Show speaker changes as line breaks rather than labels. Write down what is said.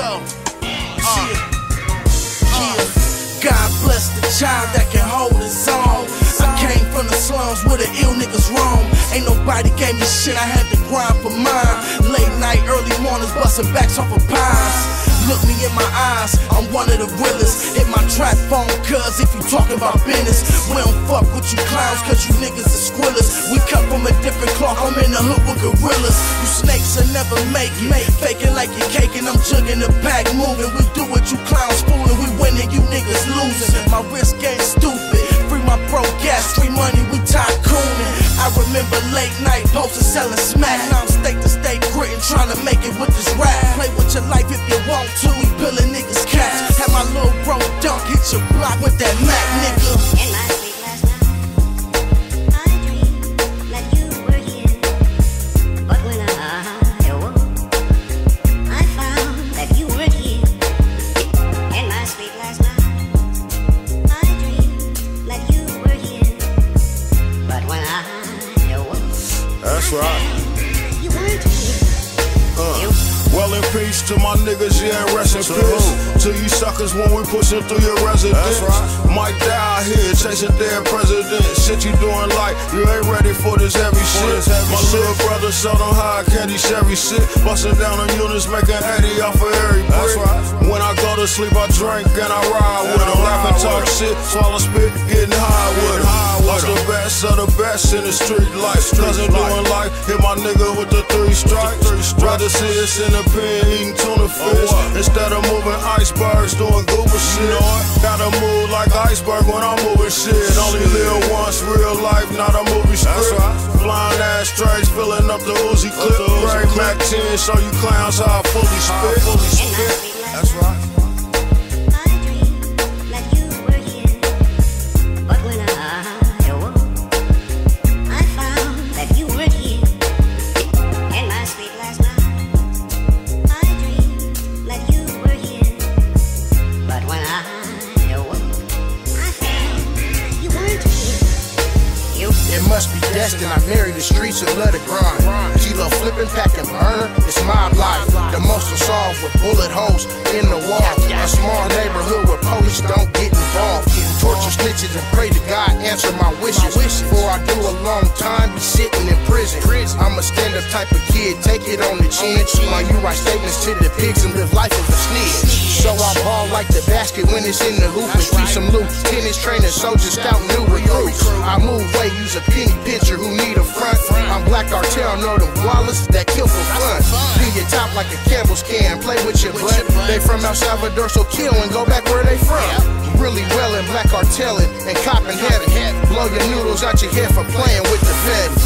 Uh. God bless the child that can hold his own. I came from the slums where the ill niggas roam. Ain't nobody gave me shit, I had to grind for mine. Late night, early mornings, busting backs off of pines. Look me in my eyes, I'm one of the realest. Hit my trap phone, cuz if you talking about business, we don't fuck with you clowns, cause you niggas are squillers. We cut from a different cloth, I'm in the hood with gorillas. You snakes make it. Faking like you're caking, I'm jugging the pack, moving. We do what you clowns fooling, we winning, you niggas losing. My wrist game stupid. Free my bro gas, free money, we tycooning. I remember late night posters selling smack. Now I'm state to state gritting, trying to make it with this rap. Play with your life if you want to.
Right.
weren't
Well, in peace to my niggas, yeah, rest in peace. To you suckers when we pushing through your residence. Might die out here chasing dead presidents. Shit you doing like you ain't ready for this heavy shit. my little brother them how I candy Chevy shit. Busting down on units, making 80 off of every brick. When I go to sleep, I drink and I ride with them. Laugh and talk shit, swallow spit, getting high with them. Watch the best of the best in the street life. Rather see us in the pen eating tuna fish instead of moving icebergs doing goober shit. Gotta move like iceberg when I'm moving shit. Only live once, real life, not a movie script. Flying ashtrays, filling up the Uzi clip. Ray Mac 10, show you clowns how I fully spit.
in my
That's right.
Destined. I married the streets and love the grind. She love flipping, packing burner. It's my life. The most unsolved with bullet holes in the wall. A small neighborhood where police don't get involved. Torture snitches and pray to God answer my wishes. Before I do a long time, be sitting in prison. I'm a stand up type of kid, take it on the chin. While you write statements to the pigs and live life of a snitch. So I ball like the basket when it's in the hoop and keep some loot. Tennis trainer, soldiers, scout, new recruits. I move weight, use a penny Wallace that kill for fun. Do your top like a Campbell's can, play with your butt. They from El Salvador, so kill and go back where they from. Really well in black carteling and copping heaven. Blow your noodles out your head for playing with the Fed.